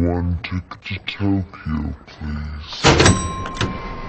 one ticket to Tokyo, please?